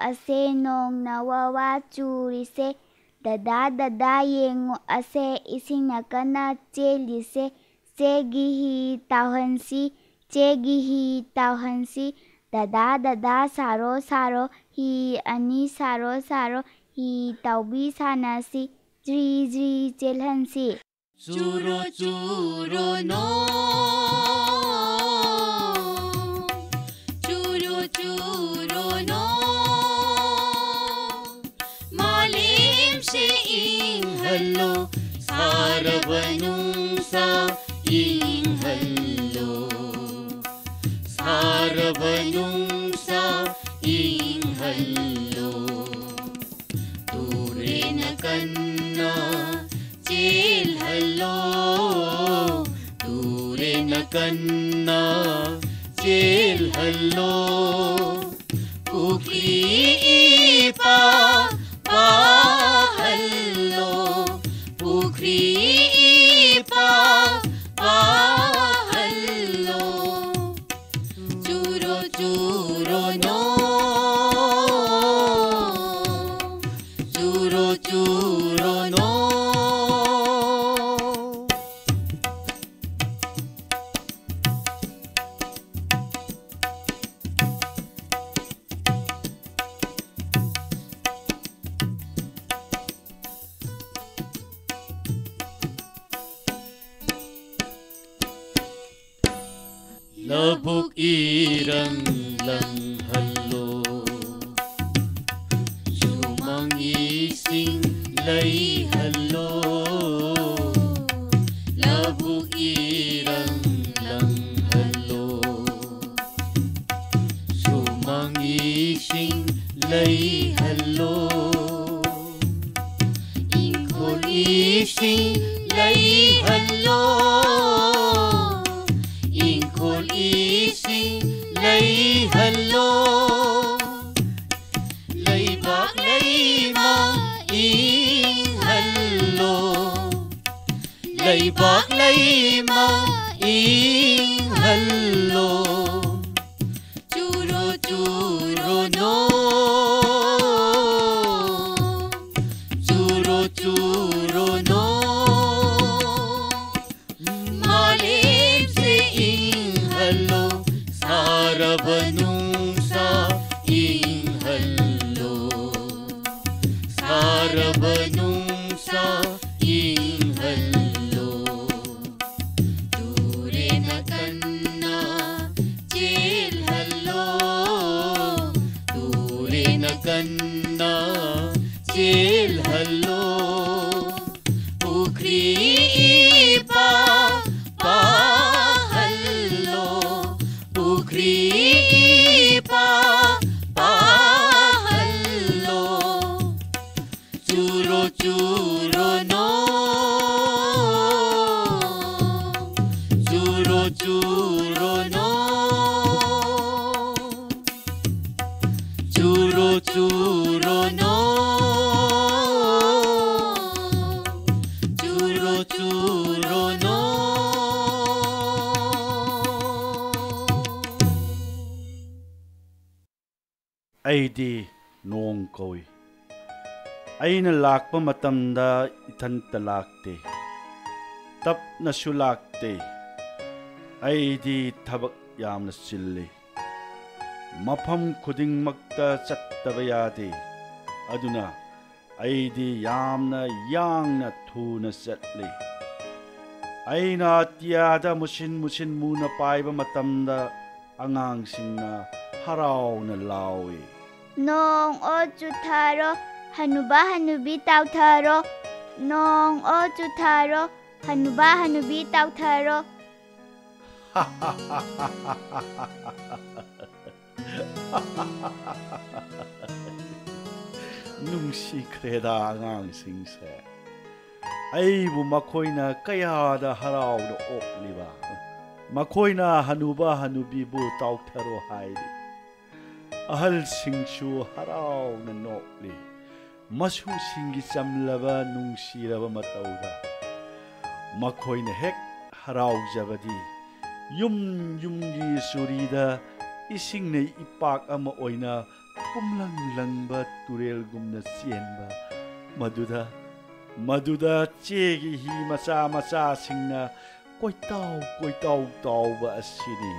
Ima ima yengu ase nongna wawa dada dada yengu ase isingna kana chelise chegi hi tauhansi chegi hi tauhansi dada dada saro saro hi ani saro saro hi taubi sanasi jri jri chelhansi churo churo no हलो सारबय सा किं हल्लो। सारवयु सा ह्लो दूर कन्ना चेल् हल्लो। दूर कन्ना चेल् ꯂꯩꯕꯥꯛ ꯏꯪꯍꯜꯂꯣ ꯂꯩꯕꯥꯛ ꯂꯩꯃ ꯏꯪꯍꯜꯂꯣ ꯆꯨꯔꯣ ꯆꯨꯔꯣ ꯅꯣ ꯆꯨꯔꯣ ꯆꯨꯔꯣ ꯅꯣ मालेम से इहलो सारबनू ꯑꯩꯗꯤ ꯅꯣꯡ ꯀꯧꯏ ꯑꯩꯅ ꯂꯥꯛꯄ ꯃꯇꯝꯗ ꯏꯊꯟꯇ ꯂꯥꯛꯇꯦ ꯇꯞꯅꯁꯨ ꯂꯥꯛꯇꯦ ꯑꯩꯗꯤ ꯊꯕꯛ ꯌꯥꯝꯅ ꯆꯤꯜꯂꯤ ꯃꯐꯝ ꯈꯨꯗꯤꯡꯃꯛꯇ ꯆꯠꯇꯕ ꯌꯥꯗꯦ ꯑꯗꯨꯅ ꯑꯩꯗꯤ ꯌꯥꯝꯅ ꯌꯥꯡꯅ ꯊꯨꯅ ꯆꯠꯂꯤ ꯑꯩꯅ ꯑꯇꯤꯌꯥꯗ ꯃꯨꯁꯤꯟ ꯃꯨꯁꯤꯟ ꯃꯨꯅ ꯄꯥꯏꯕ ꯃꯇꯝꯗ ꯑꯉꯥꯡꯁꯤꯡꯅ ꯍꯔꯥꯎꯅ ꯂꯥꯎꯏ Nong o chutharo hanuba hanubi tautharo Nong o chutharo hanuba hanubi tautharo ꯅꯨꯡꯁꯤꯈ꯭ꯔꯦꯗ ꯑꯉꯥꯡꯁꯤꯡꯁꯦ ꯑꯩꯕꯨ ꯃꯈꯣꯏꯅ ꯀꯌꯥꯗ ꯍꯔꯥꯎꯅ ꯑꯣꯛꯂꯤꯕ ꯃꯈꯣꯏꯅ ꯍꯅꯨꯕ ꯍꯅꯨꯕꯤꯕꯨ ꯇꯥꯎꯊꯔꯣ ꯍꯥꯏꯔꯤ ꯑꯍꯜꯁꯤꯡꯁꯨ ꯍꯔꯥꯎꯅ ꯅꯣꯛꯂꯤ ꯃꯁꯨꯁꯤꯡꯒꯤ ꯆꯝꯂꯕ ꯅꯨꯡꯁꯤꯔꯕ ꯃꯇꯧꯗ ꯃꯈꯣꯏꯅ ꯍꯦꯛ ꯍꯔꯥꯎꯖꯕꯗꯤ ꯌꯨꯝ ꯌꯨꯝꯒꯤ ꯆꯨꯔꯤꯗ ꯏꯁꯤꯡꯅ ꯏꯄꯥꯛ ꯑꯃ ꯑꯣꯏꯅ ꯄꯨꯝꯂꯪ ꯂꯪꯕ ꯇꯨꯔꯦꯜꯒꯨꯝꯅ ꯆꯦꯟꯕ ꯃꯗꯨꯗ ꯃꯗꯨꯗ ꯆꯦꯒꯤ ꯍꯤ ꯃꯆꯥ ꯃꯆꯥꯁꯤꯡꯅ ꯀꯣꯏꯇꯥꯎ ꯀꯣꯏꯇꯥꯎ ꯇꯥꯎꯕ ꯑꯁꯤꯅꯤ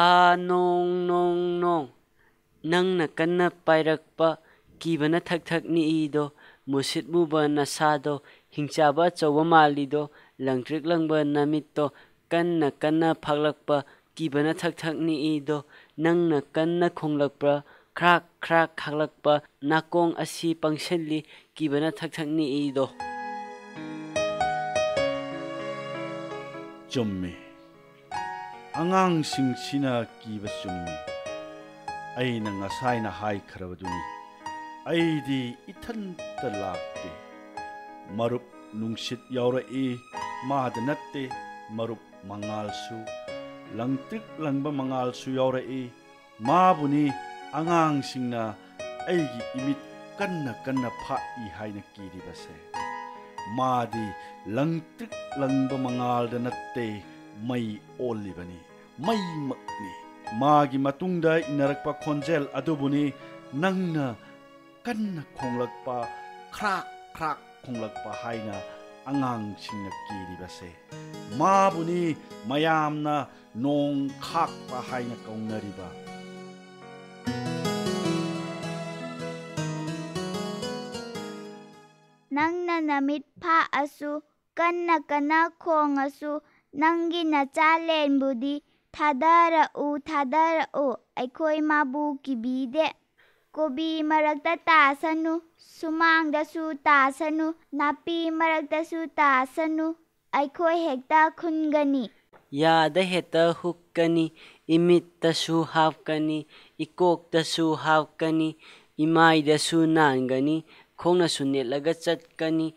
hanong nong nong nangna kanna pairakpa kibana thak thak ni do musit mu ba na sa do hingcha ba chawa mali do langtrik langba namit to kanna kanna phaglakpa kibana thak thak ni do nangna kanna khonglakpa khrak khrak khaglakpa nakong asi pangsenli kibana thak thak ni do chumme ꯑꯉꯥꯡꯁꯤꯡꯁꯤꯅ ꯀꯤꯕ ꯆꯨꯝꯃꯤ ꯑꯩꯅ ꯉꯁꯥꯏꯅ ꯍꯥꯏꯈ꯭ꯔꯕꯗꯨꯅꯤ ꯑꯩꯗꯤ ꯏꯊꯟꯇ ꯂꯥꯛꯇꯦ ꯃꯔꯨꯞ ꯅꯨꯡꯁꯤꯠ ꯌꯥꯎꯔꯛꯏ ꯃꯥꯗ ꯅꯠꯇꯦ ꯃꯔꯨꯞ ꯃꯉꯥꯜꯁꯨ ꯂꯪꯇ꯭ꯔꯤꯛ ꯂꯪꯕ ꯃꯉꯥꯜꯁꯨ ꯌꯥꯎꯔꯛꯏ ꯃꯥꯕꯨꯅꯤ ꯑꯉꯥꯡꯁꯤꯡꯅ ꯑꯩꯒꯤ ꯏꯃꯤꯠ ꯀꯟꯅ ꯀꯟꯅ ꯐꯥꯛꯏ ꯍꯥꯏꯅ ꯀꯤꯔꯤꯕꯁꯦ ꯃꯥꯗꯤ ꯂꯪꯇ꯭ꯔꯤꯛ ꯂꯪꯕ ꯃꯉꯥꯜꯗ ꯅꯠꯇꯦ ꯃꯩ ꯑꯣꯜꯂꯤꯕꯅꯤ ꯃꯩꯃꯛꯅꯤ ꯃꯥꯒꯤ ꯃꯇꯨꯡꯗ ꯏꯟꯅꯔꯛꯄ ꯈꯣꯟꯖꯦꯜ ꯑꯗꯨꯕꯨꯅꯤ ꯅꯪꯅ ꯀꯟꯅ ꯈꯣꯡꯂꯛꯄ ꯈ꯭ꯔꯥꯛ ꯈ꯭ꯔꯥꯛ ꯈꯣꯡꯂꯛꯄ ꯍꯥꯏꯅ ꯑꯉꯥꯡꯁꯤꯡꯅ ꯀꯤꯔꯤꯕꯁꯦ ꯃꯥꯕꯨꯅꯤ ꯃꯌꯥꯝꯅ ꯅꯣꯡ ꯈꯥꯛꯄ ꯍꯥꯏꯅ ꯀꯧꯅꯔꯤꯕ ꯅꯪꯅ ꯅꯃꯤꯠ ꯐꯥꯛꯑꯁꯨ ꯀꯟꯅ ꯀꯟꯅ ꯈꯣꯡꯉꯁꯨ ꯅꯪꯒꯤ ꯅꯆꯥꯂꯦꯟꯕꯨꯗꯤ ꯊꯥꯗꯔꯛꯎ ꯊꯥꯗꯔꯛꯎ ꯑꯩꯈꯣꯏ ꯃꯥꯕꯨ ꯀꯤꯕꯤꯗꯦ ꯀꯣꯕꯤ ꯃꯔꯛꯇ ꯇꯥꯁꯅꯨ ꯁꯨꯃꯥꯡꯗꯁꯨ ꯇꯥꯁꯅꯨ ꯅꯥꯄꯤ ꯃꯔꯛꯇꯁꯨ ꯇꯥꯁꯅꯨ ꯑꯩꯈꯣꯏ ꯍꯦꯛꯇ ꯈꯨꯟꯒꯅꯤ ꯌꯥꯗ ꯍꯦꯛꯇ ꯍꯨꯛꯀꯅꯤ ꯏꯃꯤꯠꯇꯁꯨ ꯍꯥꯞꯀꯅꯤ ꯏꯀꯣꯛꯇꯁꯨ ꯍꯥꯞꯀꯅꯤ ꯏꯃꯥꯏꯗꯁꯨ ꯅꯥꯟꯒꯅꯤ ꯈꯣꯡꯅꯁꯨ ꯅꯦꯠꯂꯒ ꯆꯠꯀꯅꯤ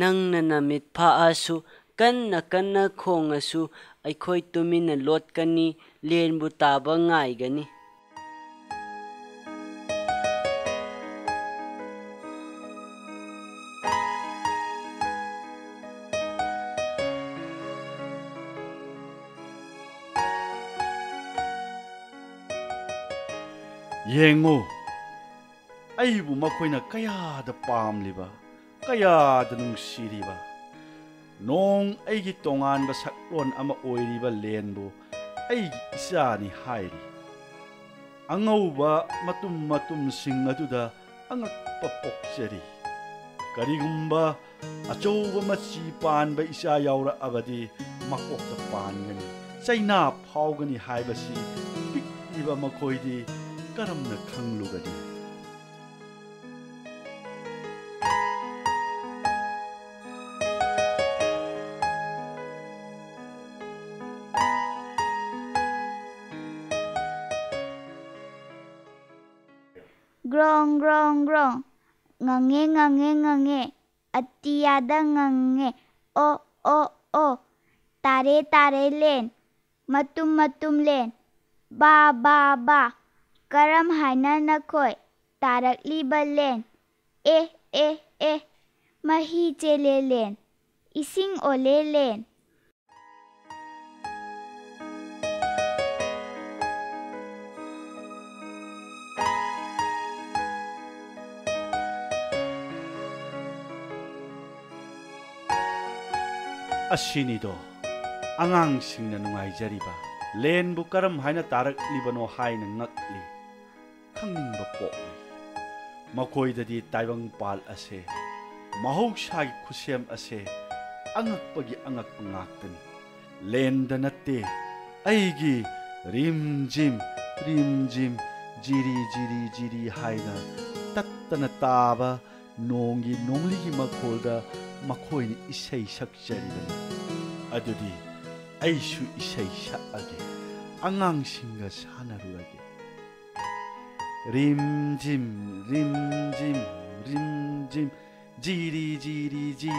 ꯅꯪꯅ ꯅꯃꯤꯠ ꯐꯥꯛꯑꯁꯨ ꯀꯟꯅ ꯀꯟꯅ ꯈꯣꯡꯉꯁꯨ ꯑꯩꯈꯣꯏ ꯇꯨꯃꯤꯟꯅ ꯂꯣꯠꯀꯅꯤ ꯂꯦꯟꯕꯨ ꯇꯥꯕ ꯉꯥꯏꯒꯅꯤ ꯌꯦꯡꯉꯨ ꯑꯩꯕꯨ ꯃꯈꯣꯏꯅ ꯀꯌꯥꯗ ꯄꯥꯝꯂꯤꯕ ꯀꯌꯥꯗ ꯅꯨꯡꯁꯤꯔꯤꯕ nong ai gi tongan ba sakron ama oiri ba len bu ai isa ni hairi angau ba matum matum sing aduda angak papok seri karigumba achau ba machi pan ba isa yaura abadi makok ta pan gani chaina phau gani hai ba si pik iba makoi di karam na khang lu gani grong grong grong ngange ngange ngange atiyada nghe. O o o tare tare len matum matum len ba ba ba. Karam haina nakhoi tarakli ba lên. E e e. Mahi chele len ising ole len ꯑꯁꯤꯅꯤꯗꯣ ꯑꯉꯥꯡꯁꯤꯡꯅ ꯅꯨꯡꯉꯥꯏꯖꯔꯤꯕ ꯂꯦꯟꯕꯨ ꯀꯔꯝ ꯍꯥꯏꯅ ꯇꯥꯔꯛꯂꯤꯕꯅꯣ ꯍꯥꯏꯅ ꯉꯛꯂꯤ ꯈꯪꯅꯤꯡꯕ ꯄꯣꯛꯂꯤ ꯃꯈꯣꯏꯗꯗꯤ ꯇꯥꯏꯕꯪꯄꯥꯜ ꯑꯁꯦ ꯃꯍꯧꯁꯥꯒꯤ ꯈꯨꯠꯁꯦꯝ ꯑꯁꯦ ꯑꯉꯛꯄꯒꯤ ꯑꯉꯛꯄ ꯉꯥꯛꯇꯅꯤ ꯂꯦꯟꯗ ꯅꯠꯇꯦ ꯑꯩꯒꯤ ꯔꯤꯝ ꯖꯤꯝ ꯔꯤꯝ ꯖꯤꯝ ꯖꯤꯔꯤ ꯖꯤꯔꯤ ꯖꯤꯔꯤ ꯍꯥꯏꯅ ꯇꯠꯇꯅ ꯇꯥꯕ ꯅꯣꯡꯒꯤ ꯅꯣꯡꯂꯤꯒꯤ ꯃꯈꯣꯜꯗ makowane isai shak jaridan adadi aishu isai sha'age angangshinga sanarurage 림짐 림짐 림짐 지리 지리 지리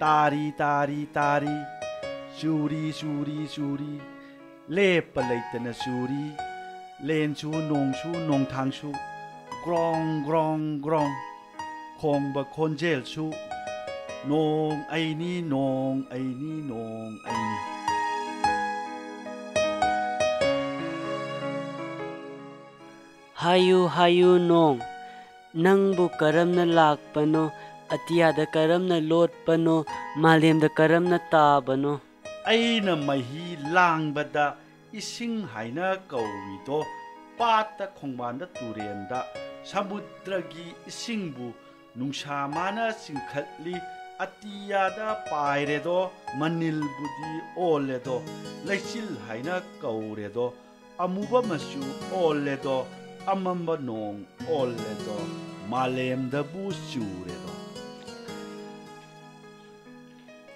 따리 따리 따리 슈리 슈리 슈리 레빨레이트나 슈리 렌슈 농슈 농탕슈 그렁 그렁 그렁 공바 콘젤슈 nong ay ni nong ay ni nong ay ni. Hayu hayu nong. ನಂಬು ಕರಮ್ನ ಲಾಕ್ಪನೋ ಅತಿಯಾದ ಕರಮ್ನ ಲೋಟ್ಪನೋ ಮಾಲೇಮ್ದ ಕರಮ್ನ ತಾಬನೋ ಐನ ಮಹಿ ಲಾಂಗ್ಬದ ಇಸಿಂಗ್ ಹೈನ ಕೌವಿದೋ ಪಾತ ಖೊಂಗ್ಮಾನ ತುರೇಂದ ಸಮುದ್ರಗಿ ಇಸಿಂಗ್ಬು ನುಂಶಾಮಾನ ಸಿಂಖತ್ಲಿ atiyada pairedo manil budi oledo laisil haina kauredo amuba masu oledo amamba nong oledo malem da bu churedo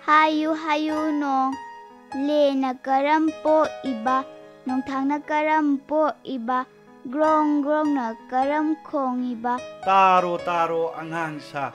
hayu hayu no lena karam po iba nong thang na karam po iba grong grong na karam khong iba. Taro taro angang sa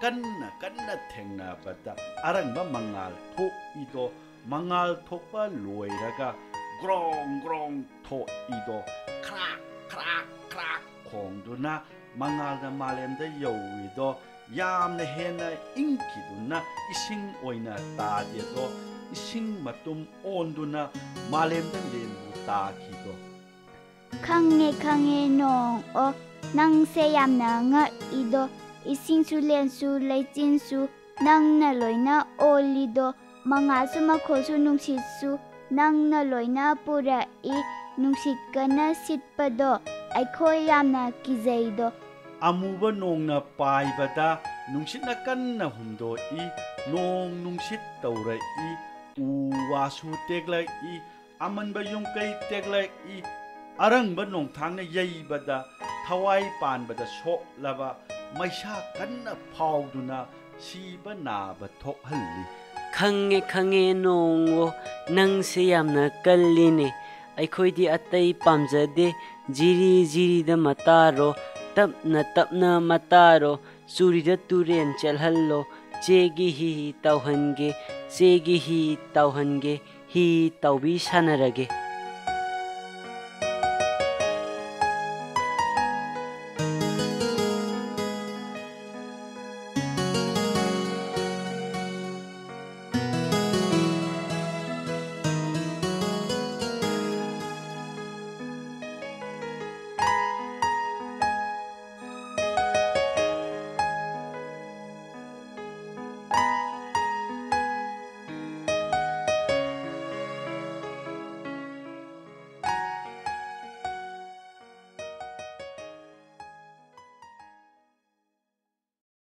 kanna kanna thengna bata arangba mangal tho ido mangal thokpa loiraga grong grong tho ido krak krak krak khongduna mangalda malemda na, yamna hena inkiduna ising oina tadedo ising matum onduna malemda lembu takido khangge khangge nong o nangse yamna nga ido ꯏꯁꯤꯡꯁꯨ ꯂꯦꯟꯁꯨ ꯂꯩꯆꯤꯟꯁꯨ ꯅꯪꯅ ꯂꯣꯏꯅ ꯑꯣꯜꯂꯤꯗꯣ ꯃꯉꯥꯜꯁꯨ ꯃꯈꯣꯜꯁꯨ ꯅꯨꯡꯁꯤꯠꯁꯨ ꯅꯪꯅ ꯂꯣꯏꯅ ꯄꯨꯔꯛꯏ ꯅꯨꯡꯁꯤꯠ ꯀꯟꯅ ꯁꯤꯠꯄꯗꯣ ꯑꯩꯈꯣꯏ ꯌꯥꯝꯅ ꯀꯤꯖꯩꯗꯣ ꯑꯃꯨꯕ ꯅꯣꯡꯅ ꯄꯥꯏꯕꯗ ꯅꯨꯡꯁꯤꯠꯅ ꯀꯟꯅ ꯍꯨꯝꯗꯣꯛꯏ ꯅꯣꯡ ꯅꯨꯡꯁꯤꯠ ꯇꯧꯔꯛꯏ ꯎ ꯋꯥꯁꯨ ꯇꯦꯛꯂꯛꯏ ꯑꯃꯟꯕ ꯌꯨꯝꯀꯩ ꯇꯦꯛꯂꯛꯏ ꯑꯔꯪꯕ ꯅꯣꯡꯊꯥꯡꯅ ꯌꯩꯕꯗ ꯊꯋꯥꯏ ꯄꯥꯟꯕꯗ ꯁꯣꯛꯂꯕ ꯃꯩꯁꯥ ꯀꯟꯅ ꯐꯥꯎꯗꯨꯅ ꯁꯤꯕ ꯅꯥꯕ ꯊꯣꯛꯍꯜꯂꯤ ꯈꯪꯉꯦ ꯈꯪꯉꯦ ꯅꯣꯡꯋꯣ ꯅꯪꯁꯦ ꯌꯥꯝꯅ ꯀꯜꯂꯤꯅꯦ ꯑꯩꯈꯣꯏꯗꯤ ꯑꯇꯩ ꯄꯥꯝꯖꯗꯦ ꯖꯤꯔꯤ ꯖꯤꯔꯤꯗ ꯃꯇꯥꯔꯣ ꯇꯞꯅ ꯇꯞꯅ ꯃꯇꯥꯔꯣ ꯆꯨꯔꯤꯗ ꯇꯨꯔꯦꯟ ꯆꯦꯜꯍꯜꯂꯣ ꯆꯦꯒꯤ ꯍꯤ ꯍꯤ ꯇꯧꯍꯟꯒꯦ ꯆꯦꯒꯤ ꯍꯤ ꯇꯧꯍꯟꯒꯦ ꯍꯤ ꯇꯧꯕꯤ ꯁꯥꯟꯅꯔꯒꯦ